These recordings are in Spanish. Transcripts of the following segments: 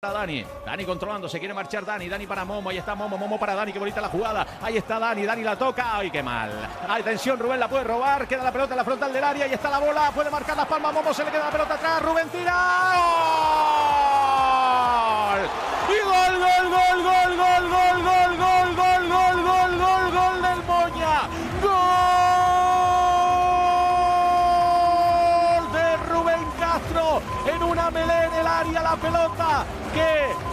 Dani, Dani controlando, se quiere marchar Dani, Dani para Momo, ahí está Momo, Momo para Dani, qué bonita la jugada, ahí está Dani, Dani la toca, ay qué mal, atención Rubén la puede robar, queda la pelota en la frontal del área, ahí está la bola, puede marcar las palmas, Momo se le queda la pelota atrás, Rubén tira, ¡Gol! y gol, gol, gol, gol, gol, gol, gol, gol, gol, gol, gol, gol, gol del Moña, gol de Rubén Castro en una melé en el área la pelota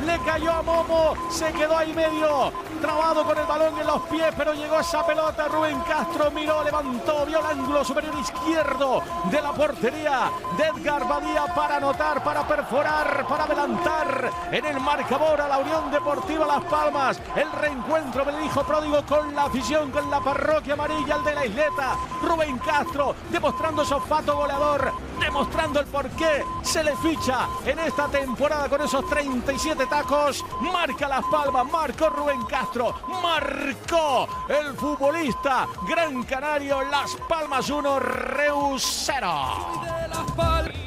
le cayó a Momo, se quedó ahí medio trabado con el balón en los pies, pero llegó esa pelota, Rubén Castro miró, levantó, vio el ángulo superior izquierdo de la portería de Edgar Badía para anotar, para perforar, para adelantar en el marcador a la Unión Deportiva Las Palmas, el reencuentro del hijo pródigo con la afición, con la parroquia amarilla, el de la isleta, Rubén Castro demostrando su olfato goleador, demostrando el por qué se le ficha en esta temporada con esos 37 tacos. Marca Las Palmas, marcó Rubén Castro, marcó el futbolista Gran Canario, Las Palmas 1, Reus 0.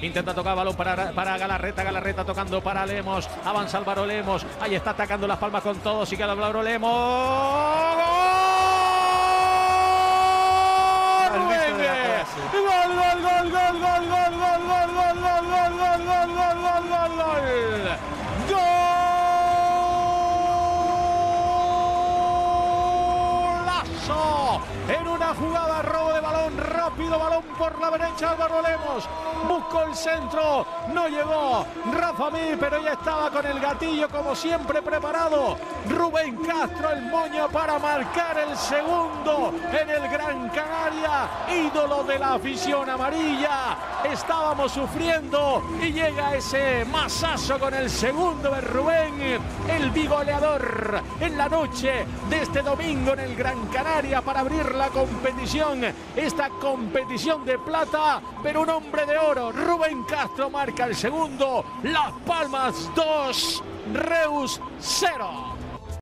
Intenta tocar balón para, para Galarreta, Galarreta tocando para Lemos, avanza Álvaro Lemos, ahí está atacando Las Palmas con todo, sigue Álvaro Lemos. En una jugada robo de balón rápido balón por la derecha Álvaro Lemos buscó el centro no llegó Rafa Mí pero ya estaba con el gatillo como siempre preparado Rubén Castro el moño para marcar el segundo en el Gran Canaria ídolo de la afición amarilla. Estábamos sufriendo y llega ese masazo con el segundo de Rubén el bigoleador en la noche de este domingo en el Gran Canaria para abrir la competición, esta competición de plata, pero un hombre de oro, Rubén Castro marca el segundo, Las Palmas 2, Reus 0.